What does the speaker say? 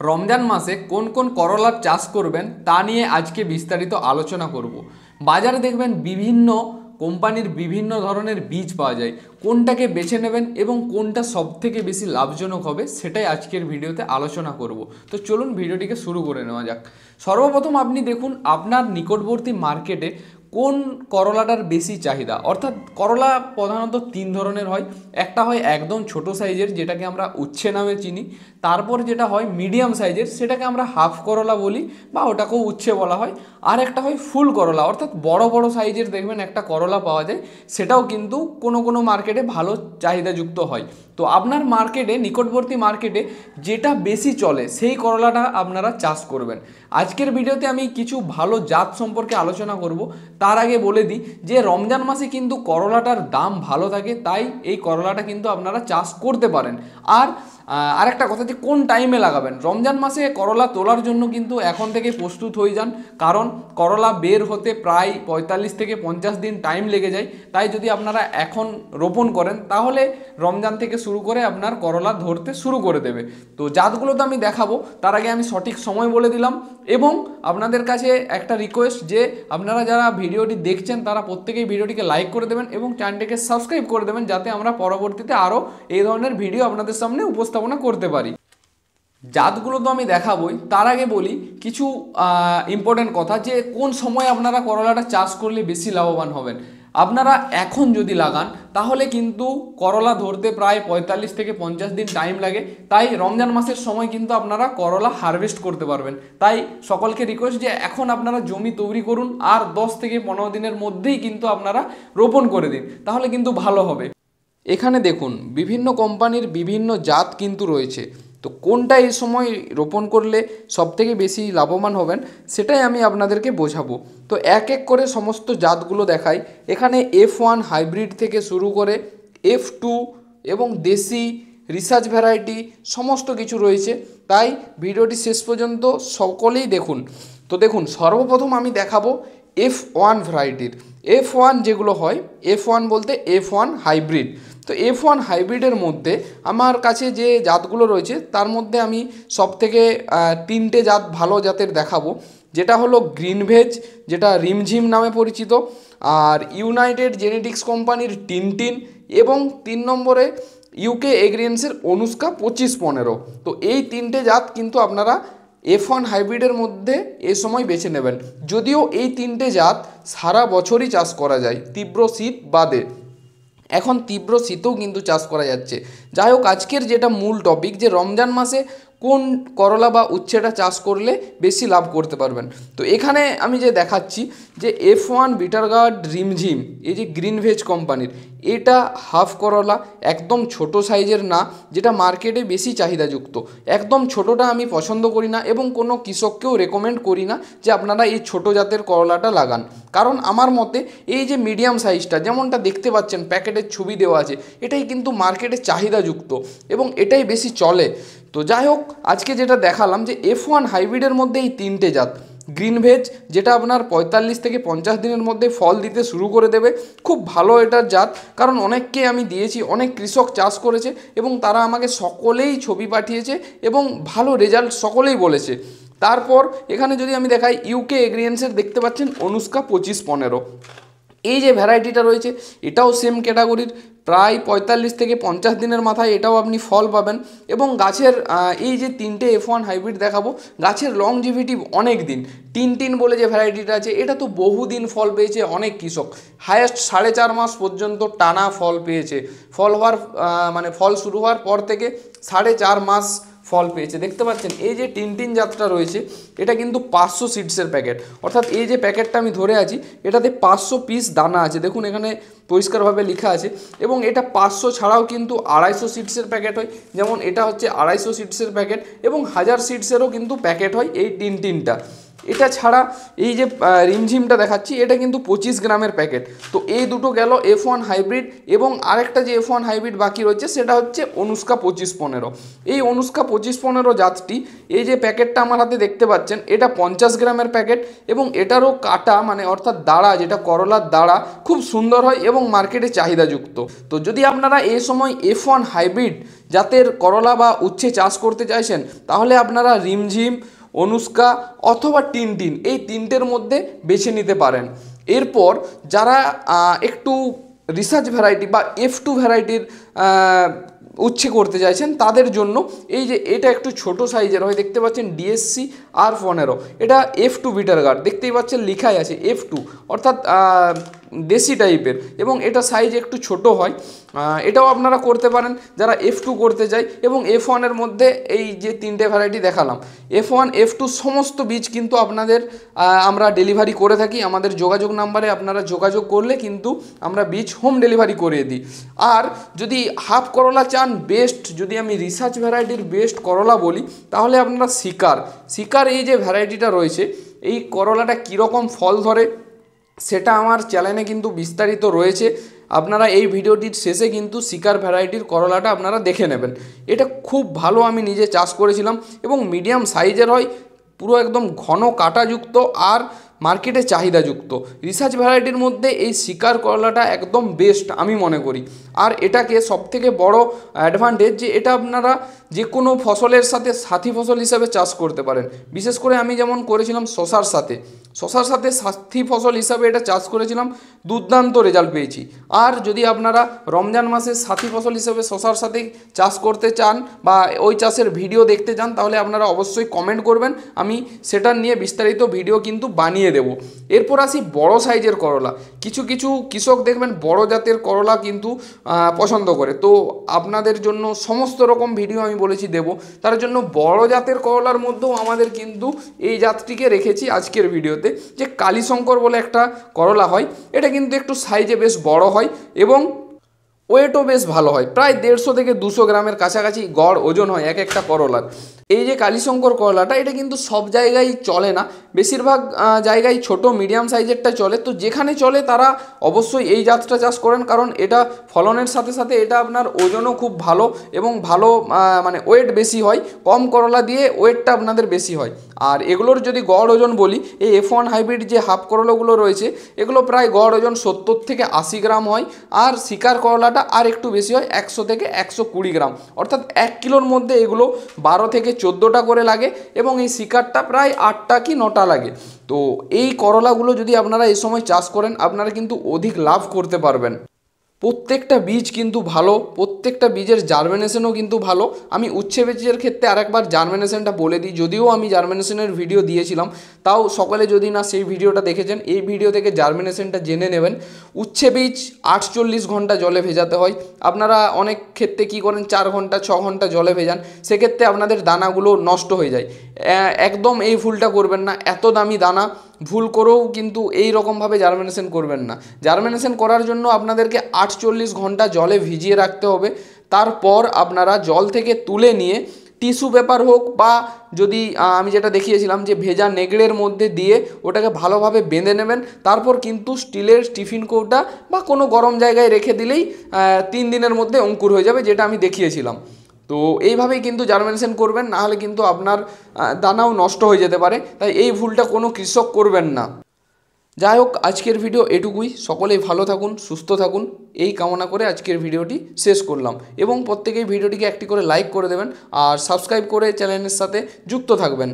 রমজান মাসে কোন কোন করলার চাষ করবেন তা নিয়ে আজকে বিস্তারিত আলোচনা করব। বাজারে দেখবেন বিভিন্ন কোম্পানির বিভিন্ন ধরনের বীজ পাওয়া যায়। কোনটাকে বেছে নেবেন এবং কোনটা সব থেকে বেশি লাভজনক হবে সেটাই আজকের ভিডিওতে আলোচনা করব। তো চলুন ভিডিওটিকে শুরু করে নেওয়া যাক। সর্বপ্রথম আপনি দেখুন আপনার নিকটবর্তী মার্কেটে কোন করলাটার বেশি চাহিদা? অর্থাৎ করলা প্রধানত তিন ধরনের হয়। একটা হয় একদম ছোট সাইজের, যেটাকে আমরা উচ্ছে নামে চিনি। তারপর যেটা হয় মিডিয়াম সাইজের, সেটাকে আমরা হাফ করলা বলি বা ওটাকেও উচ্ছে বলা হয়। আর একটা হয় ফুল করলা, অর্থাৎ বড় বড় সাইজের দেখবেন একটা করলা পাওয়া যায়। সেটাও কিন্তু কোনো কোনো মার্কেটে ভালো চাহিদাযুক্ত হয়। তো আপনার মার্কেটে, নিকটবর্তী মার্কেটে যেটা বেশি চলে, সেই করলাটা আপনারা চাষ করবেন। আজকের ভিডিওতে আমি কিছু ভালো জাত সম্পর্কে আলোচনা করব। তার আগে বলে দিই যে রমজান মাসে কিন্তু করলাটার দাম ভালো থাকে, তাই এই করলাটা কিন্তু আপনারা চাষ করতে পারেন। আর আরেকটা কথা যে কোন টাইমে লাগাবেন? রমজান মাসে করলা তোলার জন্য কিন্তু এখন থেকে প্রস্তুত হয়ে যান। কারণ করলা বের হতে প্রায় পঁয়তাল্লিশ থেকে পঞ্চাশ দিন টাইম লেগে যায়। তাই যদি আপনারা এখন রোপণ করেন, তাহলে রমজান থেকে শুরু করে আপনার করলা ধরতে শুরু করে দেবে। তো জাতগুলো তো আমি দেখাবো, তার আগে আমি সঠিক সময় বলে দিলাম। এবং আপনাদের কাছে একটা রিকোয়েস্ট যে, আপনারা যারা ভিডিওটি দেখছেন, তারা প্রত্যেকেই ভিডিওটিকে লাইক করে দেবেন এবং চ্যানেলটিকে সাবস্ক্রাইব করে দেবেন, যাতে আমরা পরবর্তীতে আরও এই ধরনের ভিডিও আপনাদের সামনে উপস্থাপনা করতে পারি। জাতগুলো তো আমি দেখাবই। তার আগে বলি, কিছু ইম্পর্টেন্ট কথা যে কোন সময় আপনারা করলাটা চাষ করলে বেশি লাভবান হবেন। আপনারা এখন যদি লাগান, তাহলে কিন্তু করলা ধরতে প্রায় পঁয়তাল্লিশ থেকে পঞ্চাশ দিন টাইম লাগে। তাই রমজান মাসের সময় কিন্তু আপনারা করলা হারভেস্ট করতে পারবেন। তাই সকলকে রিকোয়েস্ট যে এখন আপনারা জমি তৈরি করুন, আর দশ থেকে পনেরো দিনের মধ্যেই কিন্তু আপনারা রোপণ করে দিন। তাহলে কিন্তু ভালো হবে। এখানে দেখুন, বিভিন্ন কোম্পানির বিভিন্ন জাত কিন্তু রয়েছে। তো কোনটা এই সময় রোপণ করলে সবথেকে বেশি লাভবান হবেন, সেটাই আমি আপনাদেরকে বোঝাবো। তো এক এক করে সমস্ত জাতগুলো দেখাই। এখানে এফ ওয়ান হাইব্রিড থেকে শুরু করে এফ টু এবং দেশি রিসার্চ ভ্যারাইটি সমস্ত কিছু রয়েছে। তাই ভিডিওটি শেষ পর্যন্ত সকলেই দেখুন। তো দেখুন, সর্বপ্রথম আমি দেখাবো এফ ওয়ান ভ্যারাইটির এফ ওয়ান যেগুলো হয় এফ ওয়ান বলতে এফ ওয়ান হাইব্রিড তো এফ ওয়ান হাইব্রিডের মধ্যে আমার কাছে যে জাতগুলো রয়েছে, তার মধ্যে আমি সব থেকে তিনটে জাত ভালো জাতের দেখাবো। যেটা হলো গ্রিন ভেজ, যেটা রিমঝিম নামে পরিচিত, আর ইউনাইটেড জেনেটিক্স কোম্পানির টিনটিন এবং তিন নম্বরে ইউকে এগ্রিয়েন্সের অনুষ্কা পঁচিশ পনেরো। তো এই তিনটে জাত কিন্তু আপনারা এফ ওয়ান হাইব্রিডের মধ্যে এ সময় বেছে নেবেন। যদিও এই তিনটে জাত সারা বছরই চাষ করা যায়, তীব্র শীত বাদে। এখন তীব্র শীতেও কিন্তু চাষ করা যাচ্ছে। যাই হোক, আজকের যেটা মূল টপিক যে রমজান মাসে কোন করলা বা উচ্ছেটা চাষ করলে বেশি লাভ করতে পারবেন? তো এখানে আমি যে দেখাচ্ছি যে এফ ওয়ান বিটারগার্ড রিমঝিম এই যে গ্রিন ভেজ কোম্পানির এটা হাফ করলা, একদম ছোট সাইজের না, যেটা মার্কেটে বেশি চাহিদাযুক্ত। একদম ছোটটা আমি পছন্দ করি না এবং কোনো কৃষককেও রেকমেন্ড করি না যে আপনারা এই ছোট জাতের করলাটা লাগান। কারণ আমার মতে এই যে মিডিয়াম সাইজটা যেমনটা দেখতে পাচ্ছেন, প্যাকেটের ছবি দেওয়া আছে, এটাই কিন্তু মার্কেটে চাহিদাযুক্ত এবং এটাই বেশি চলে। তো যাই হোক, আজকে যেটা দেখালাম যে এফ ওয়ান হাইব্রিডের মধ্যে এই তিনটে জাত গ্রিন ভেজ যেটা আপনার পঁয়তাল্লিশ থেকে পঞ্চাশ দিনের মধ্যে ফল দিতে শুরু করে দেবে। খুব ভালো এটার জাত, কারণ অনেককে আমি দিয়েছি, অনেক কৃষক চাষ করেছে এবং তারা আমাকে সকলেই ছবি পাঠিয়েছে এবং ভালো রেজাল্ট সকলেই বলেছে। তারপর এখানে যদি আমি দেখাই ইউকে এগ্রিয়েন্সের দেখতে পাচ্ছেন, অনুষ্কা পঁচিশ পনেরো। এই যে ভ্যারাইটিটা রয়েছে, এটাও সেম ক্যাটাগরির প্রায় পঁয়তাল্লিশ থেকে পঞ্চাশ দিনের মাথায় এটাও আপনি ফল পাবেন। এবং গাছের এই যে তিনটে এফ ওয়ান হাইব্রিড দেখাবো, গাছের লং জিভিটি অনেক দিন। তিন তিন বলে যে ভ্যারাইটিটা আছে, এটা তো বহুদিন ফল পেয়েছে অনেক কৃষক। হায়েস্ট সাড়ে চার মাস পর্যন্ত টানা ফল পেয়েছে। ফল হওয়ার মানে ফল শুরু হওয়ার পর থেকে সাড়ে চার মাস ফল পেয়েছে। দেখতে পাচ্ছেন, এই যে টিনটিন যাত্রা রয়েছে, এটা কিন্তু পাঁচশো সিডসের প্যাকেট। অর্থাৎ এই যে প্যাকেটটা আমি ধরে আছি, এটাতে পাঁচশো পিস দানা আছে। দেখুন, এখানে পরিষ্কারভাবে লেখা আছে। এবং এটা পাঁচশো ছাড়াও কিন্তু আড়াইশো সিডসের প্যাকেট হয়। যেমন এটা হচ্ছে আড়াইশো সিডসের প্যাকেট এবং হাজার সিডসেরও কিন্তু প্যাকেট হয় এই টিনটিনটা। এটা ছাড়া এই যে রিমঝিমটা দেখাচ্ছি, এটা কিন্তু পঁচিশ গ্রামের প্যাকেট। তো এই দুটো গেল এফ ওয়ান হাইব্রিড এবং আরেকটা যে এফ ওয়ান হাইব্রিড বাকি রয়েছে, সেটা হচ্ছে অনুষ্কা পঁচিশ পনেরো। এই অনুষ্কা পঁচিশ পনেরো জাতটি, এই যে প্যাকেটটা আমার হাতে দেখতে পাচ্ছেন, এটা পঞ্চাশ গ্রামের প্যাকেট এবং এটারও কাটা মানে অর্থাৎ দাঁড়া, যেটা করলার দাঁড়া, খুব সুন্দর হয় এবং মার্কেটে চাহিদাযুক্ত। তো যদি আপনারা এই সময় এফ ওয়ান হাইব্রিড জাতের করলা বা উচ্ছে চাষ করতে চাইছেন, তাহলে আপনারা রিমঝিম অনুষ্কা অথবা টিন টিন, এই তিনটের মধ্যে বেছে নিতে পারেন। এরপর যারা একটু রিসার্চ ভ্যারাইটি বা এফ টু ভ্যারাইটির উচ্ছে করতে চাইছেন, তাদের জন্য এই যে এটা একটু ছোট সাইজের হয়, দেখতে পাচ্ছেন ডিএসসি আর পনেরো এটা এফ টু বিটার গার্ড দেখতেই পাচ্ছেন লেখাই আছে এফ টু অর্থাৎ দেশি টাইপের এবং এটা সাইজ একটু ছোট হয়। এটাও আপনারা করতে পারেন, যারা এফ টু করতে চায় এবং এফ ওয়ানের মধ্যে এই যে তিনটে ভ্যারাইটি দেখালাম। এফ ওয়ান এফ টু সমস্ত বীজ কিন্তু আপনাদের আমরা ডেলিভারি করে থাকি। আমাদের যোগাযোগ নাম্বারে আপনারা যোগাযোগ করলে কিন্তু আমরা বীজ হোম ডেলিভারি করে দিই। আর যদি হাফ করলা চান বেস্ট যদি আমি রিসার্চ ভ্যারাইটির বেস্ট করলা বলি, তাহলে আপনারা শিকার। শিকার এই যে ভ্যারাইটিটা রয়েছে, এই করলাটা কীরকম ফল ধরে, সেটা আমার চ্যানেলে কিন্তু বিস্তারিত রয়েছে। আপনারা এই ভিডিওটির শেষে কিন্তু শিকার ভ্যারাইটির করলাটা আপনারা দেখে নেবেন। এটা খুব ভালো আমি নিজে চাষ করেছিলাম এবং মিডিয়াম সাইজের হয়, পুরো একদম ঘন কাটাযুক্ত আর মার্কেটে চাহিদাযুক্ত রিসার্চ ভ্যারাইটির মধ্যে এই শিকার করলাটা একদম বেস্ট আমি মনে করি। আর এটাকে সবথেকে বড় অ্যাডভান্টেজ যে এটা আপনারা যে কোনো ফসলের সাথে সাথী ফসল হিসাবে চাষ করতে পারেন। বিশেষ করে আমি যেমন করেছিলাম শশার সাথে। শশার সাথে সাথী ফসল হিসাবে এটা চাষ করেছিলাম, দুর্দান্ত রেজাল্ট পেয়েছি। আর যদি আপনারা রমজান মাসে সাথী ফসল হিসাবে শশার সাথে চাষ করতে চান বা ওই চাষের ভিডিও দেখতে চান, তাহলে আপনারা অবশ্যই কমেন্ট করবেন। আমি সেটা নিয়ে বিস্তারিত ভিডিও কিন্তু বানিয়ে দেব। এরপর আসি বড় সাইজের করলা। কিছু কিছু কৃষক দেখবেন বড় জাতের করলা কিন্তু পছন্দ করে। তো আপনাদের জন্য সমস্ত রকম ভিডিও আমি বলেছি দেব। তার জন্য বড় জাতের করলার মধ্যেও আমাদের কিন্তু এই জাতটিকে রেখেছি আজকের ভিডিওতে যে কালীশঙ্কর বলে একটা করলা হয় এটা কিন্তু একটু সাইজে বেশ বড় হয় এবং ওয়েটও বেশ ভালো হয়। প্রায় দেড়শো থেকে দুশো গ্রামের কাছাকাছি গড় ওজন হয় এক একটা করলার। এই যে কালীশঙ্কর করলাটা, এটা কিন্তু সব জায়গায় চলে না। বেশিরভাগ জায়গায় ছোট মিডিয়াম সাইজেরটা চলে। তো যেখানে চলে তারা অবশ্যই এই জাতটা চাষ করেন, কারণ এটা ফলনের সাথে সাথে এটা আপনার ওজনও খুব ভালো এবং ভালো মানে ওয়েট বেশি হয়। কম করলা দিয়ে ওয়েটটা আপনাদের বেশি হয়। আর এগুলোর যদি গড় ওজন বলি, এই এফ ওয়ান হাইব্রিড যে হাফ করলাগুলো রয়েছে, এগুলো প্রায় গড় ওজন সত্তর থেকে আশি গ্রাম হয়। আর শিকার করলাটা আর একটু বেশি হয়, একশো থেকে একশো কুড়ি গ্রাম। অর্থাৎ এক কিলোর মধ্যে এগুলো বারো থেকে চোদ্দোটা করে লাগে এবং এই শিকারটা প্রায় আটটা কি নটা লাগে। তো এই করলাগুলো যদি আপনারা এই সময় চাষ করেন, আপনারা কিন্তু অধিক লাভ করতে পারবেন। প্রত্যেকটা বীজ কিন্তু ভালো, প্রত্যেকটা বীজের জার্মিনেশনও কিন্তু ভালো। আমি উচ্ছে বীজের ক্ষেত্রে আরেকবার জার্মিনেশনটা বলে দিই। যদিও আমি জার্মিনেশনের ভিডিও দিয়েছিলাম, তাও সকলে যদি না সেই ভিডিওটা দেখেছেন, এই ভিডিও থেকে জার্মিনেশনটা জেনে নেবেন। উচ্ছে বীজ আটচল্লিশ ঘণ্টা জলে ভেজাতে হয়। আপনারা অনেক ক্ষেত্রে কি করেন, চার ঘণ্টা, ছ ঘণ্টা জলে ভেজান। সেক্ষেত্রে আপনাদের দানাগুলো নষ্ট হয়ে যায়। একদম এই ভুলটা করবেন না। এত দামি দানা ভুল করেও কিন্তু এই রকমভাবে জার্মিনেশন করবেন না। জার্মিনেশন করার জন্য আপনাদেরকে আটচল্লিশ ঘণ্টা জলে ভিজিয়ে রাখতে হবে। তারপর আপনারা জল থেকে তুলে নিয়ে টিস্যু পেপার হোক বা যদি আমি যেটা দেখিয়েছিলাম যে ভেজা নেগড়ের মধ্যে দিয়ে ওটাকে ভালোভাবে বেঁধে নেবেন, তারপর কিন্তু স্টিলের টিফিন কৌটা বা কোনো গরম জায়গায় রেখে দিলেই তিন দিনের মধ্যে অঙ্কুর হয়ে যাবে, যেটা আমি দেখিয়েছিলাম। তো এইভাবেই কিন্তু জার্মিনেশন করবেন, নাহলে কিন্তু আপনার দানাও নষ্ট হয়ে যেতে পারে। তাই এই ভুলটা কোনো কৃষক করবেন না। যাই হোক, আজকের ভিডিও এটুকুই। সকলেই ভালো থাকুন, সুস্থ থাকুন। এই কামনা করে আজকের ভিডিওটি শেষ করলাম। এবং প্রত্যেকেই ভিডিওটিকে একটি করে লাইক করে দেবেন। আর সাবস্ক্রাইব করে চ্যানেলের সাথে যুক্ত থাকবেন।